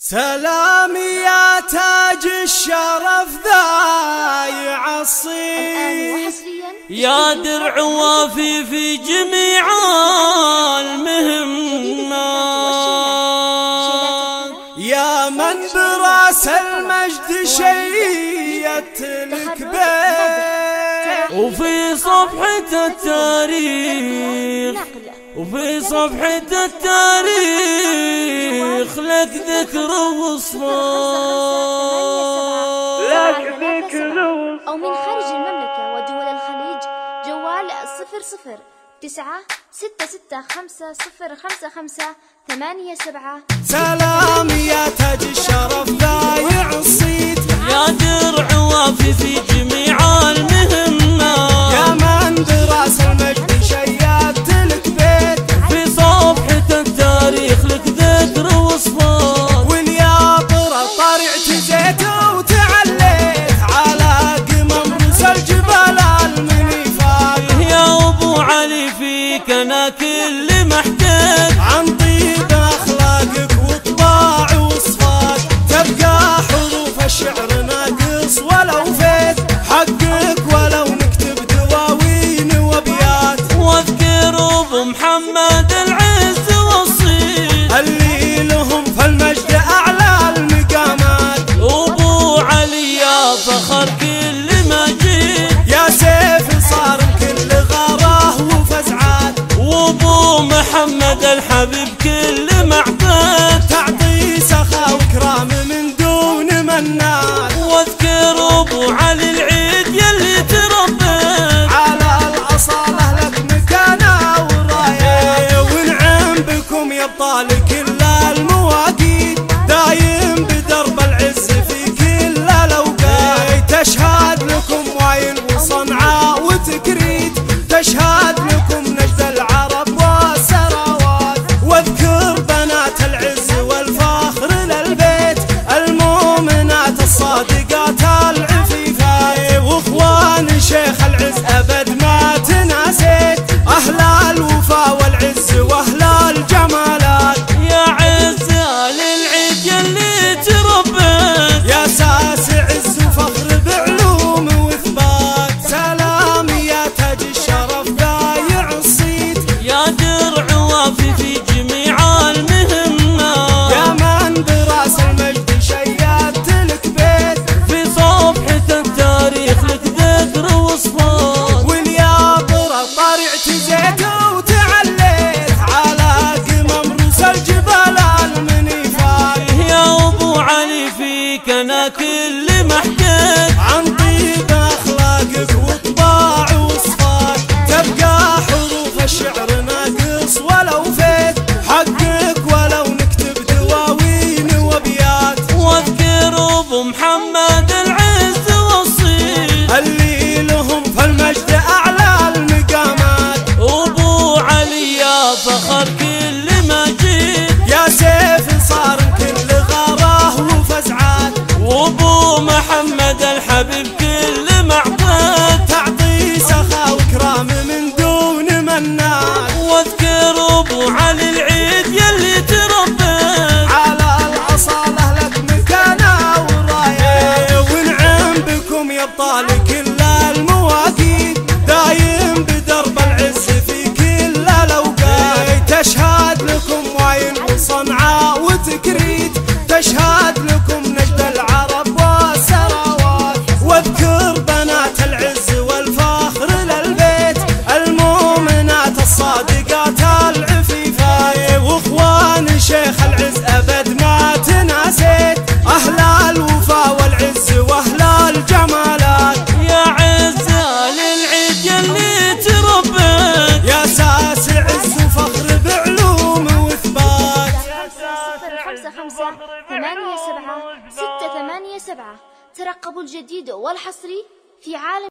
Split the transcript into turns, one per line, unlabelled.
سلامي يا تاج الشرف ذايع الصيت
يا درع وافي في جميع المهمات.
يا من براس المجد شيت لك بيت.
وفي صفحة التاريخ. وفي صفحة التاريخ. لك ذكر وصفات.
لك ذكر أو من خارج المملكة ودول الخليج جوال صفر صفر تسعة ستة ستة خمسة صفر خمسة خمسة ثمانية سبعة.
سلام يا تاج الشرف ضايع الصيت
يا درع وافي في جميع علي فيك أنا كل محتاج
عن طيب أخلاقك وطباع وصفات تبقى حروف الشعر ناقص ولو فيت. حقك ولو نكتب دواوين وابيات
واذكر ابو محمد العز والصيت
اللي لهم في المجد أعلى المقامات.
ابو علي يا فخر كل الحبيب كل
المؤمنات الصادقات العفيفات واخوان شيخ العز أبد ما تناسيت. أهل الوفا والعز وأهل الجمالات
كل محتاج
عن طيب اخلاقك وطباع وصفات تبقى حروف الشعر ناقص ولو فيت حقك ولو نكتب دواوين وابيات
واذكر أبو محمد العز والصيت
اللي لهم في المجد أعلى المقامات.
أبو علي يا فخر
وتكريت
ثمانية سبعة ستة ثمانية سبعة ترقبوا الجديد والحصري في عالم